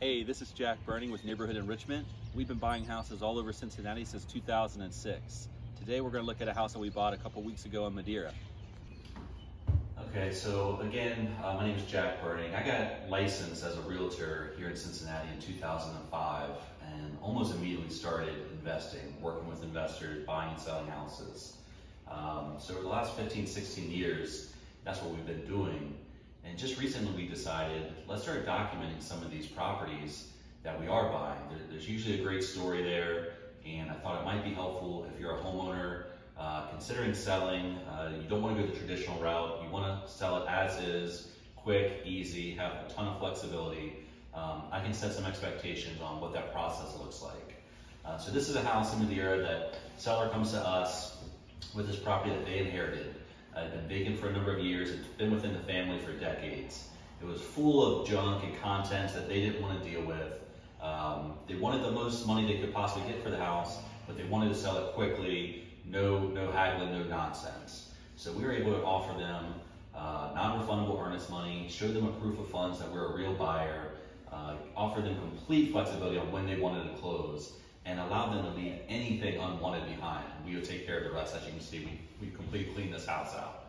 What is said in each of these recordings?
Hey, this is Jack Burning with Neighborhood Enrichment. We've been buying houses all over Cincinnati since 2006. Today we're going to look at a house that we bought a couple weeks ago in Madeira. Okay, so again, uh, my name is Jack Burning. I got licensed as a realtor here in Cincinnati in 2005 and almost immediately started investing, working with investors, buying and selling houses. Um, so over the last 15, 16 years, that's what we've been doing. Just recently we decided, let's start documenting some of these properties that we are buying. There, there's usually a great story there, and I thought it might be helpful if you're a homeowner uh, considering selling. Uh, you don't want to go the traditional route. You want to sell it as is, quick, easy, have a ton of flexibility. Um, I can set some expectations on what that process looks like. Uh, so this is a house in the Madeira that seller comes to us with this property that they inherited. Had been vacant for a number of years. It's been within the family for decades. It was full of junk and contents that they didn't want to deal with. Um, they wanted the most money they could possibly get for the house, but they wanted to sell it quickly, no, no haggling, no nonsense. So we were able to offer them uh, non-refundable earnest money, show them a proof of funds that we're a real buyer, uh, offer them complete flexibility on when they wanted to close, and allow them to leave anything unwanted behind. We would take care of the rest. As you can see, we, we completely cleaned this house out.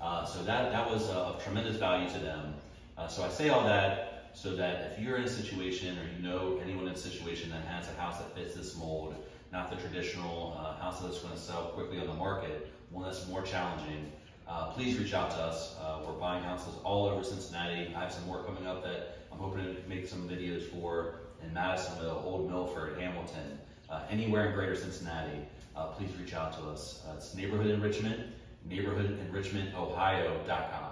Uh, so that, that was of tremendous value to them. Uh, so I say all that so that if you're in a situation or you know anyone in a situation that has a house that fits this mold, not the traditional uh, house that's going to sell quickly on the market, one that's more challenging, uh, please reach out to us. Uh, we're buying houses all over Cincinnati. I have some more coming up that I'm hoping to make some videos for in Madisonville, Old Milford, Hamilton, uh, anywhere in greater Cincinnati. Uh, please reach out to us. it's Neighborhood Enrichment, neighborhoodenrichmentohio.com.